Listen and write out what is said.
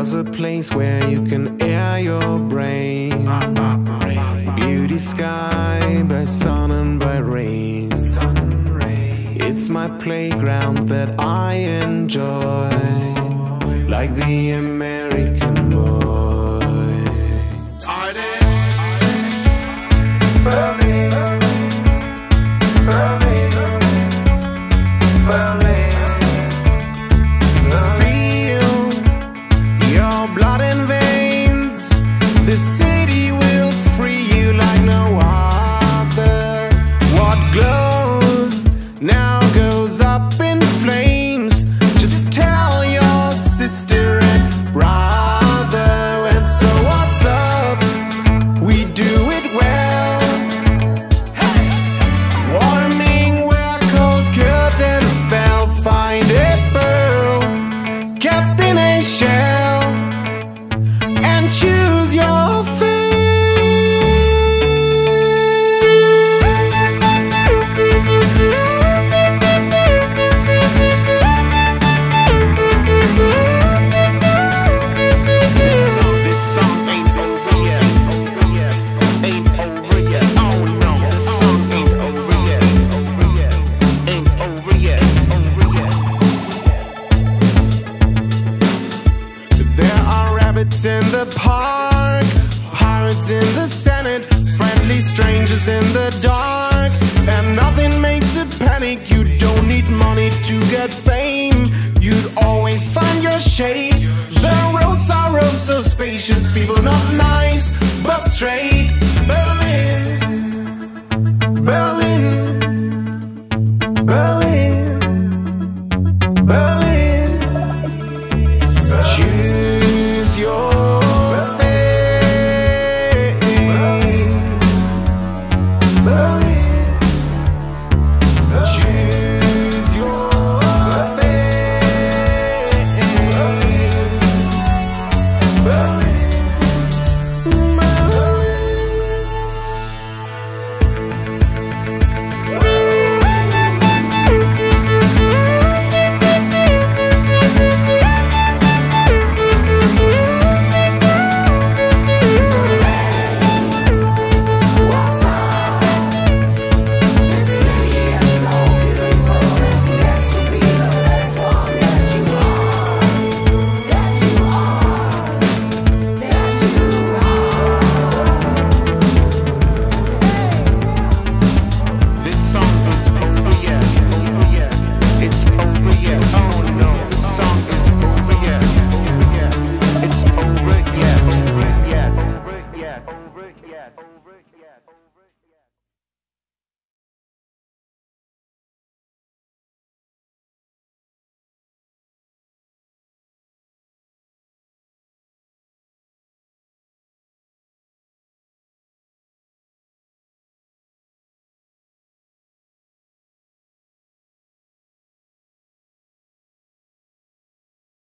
There's a place where you can air your brain. Beauty sky by sun and by rain. It's my playground that I enjoy, like the are in the park, pirates in the Senate, friendly strangers in the dark, and nothing makes it panic. You don't need money to get fame. You'd always find your shade. The roads are oh so spacious, people not nice but straight.